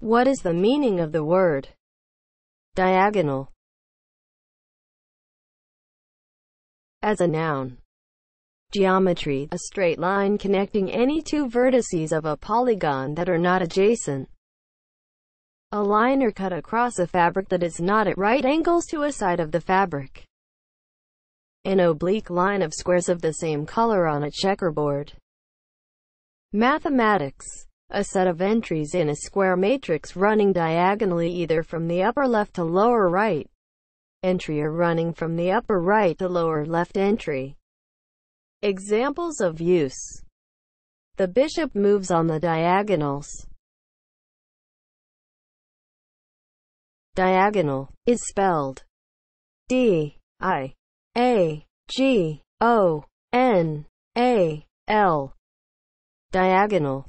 What is the meaning of the word diagonal as a noun? Geometry, a straight line connecting any two vertices of a polygon that are not adjacent. A line or cut across a fabric that is not at right angles to a side of the fabric. An oblique line of squares of the same color on a checkerboard. Mathematics. A set of entries in a square matrix running diagonally either from the upper left to lower right entry or running from the upper right to lower left entry. Examples of use. The bishop moves on the diagonals. Diagonal is spelled D I A G O N A L. Diagonal